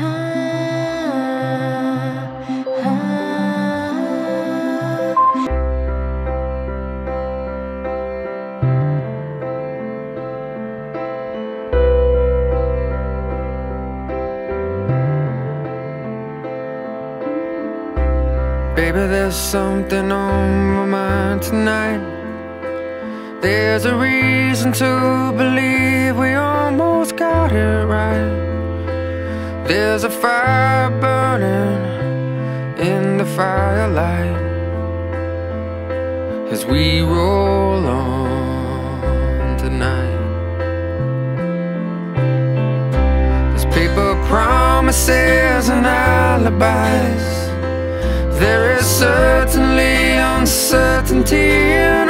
Baby, there's something on my mind tonight. There's a reason to believe we roll on tonight. There's paper promises and alibis. There is certainly uncertainty in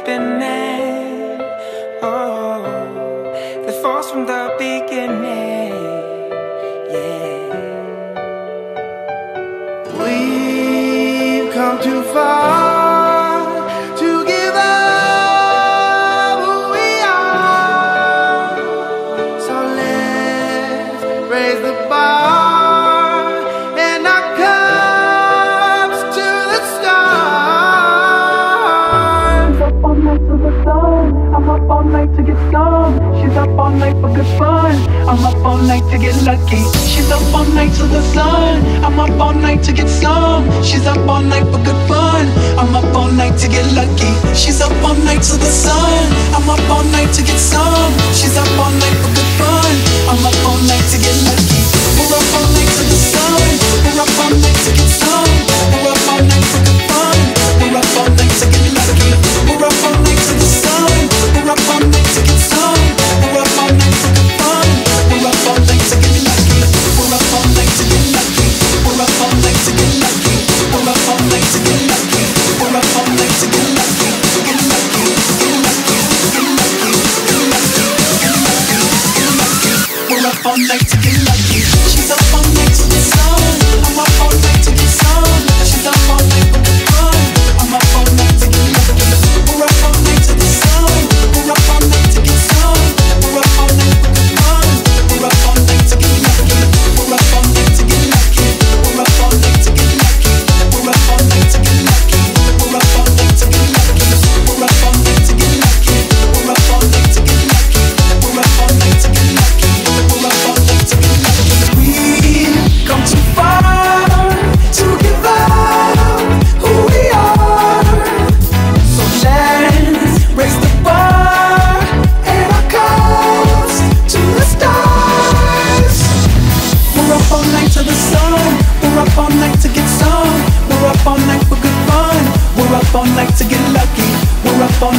it's been made. Oh, the force from the beginning. Yeah, we've come too far. to get gone. She's up all night for good fun. I'm up all night to get lucky. She's up all night to the sun. I'm up all night to get some. She's up all night for good fun. I'm up all night to get lucky. She's up all night to the sun. I'm up all night to get some.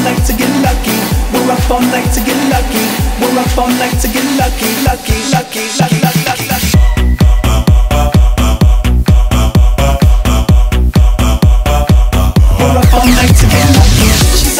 night to get lucky. We're up all night to get lucky. We're up all night to get lucky, lucky, lucky, lucky, lucky, lucky. lucky. We're up all night to get lucky.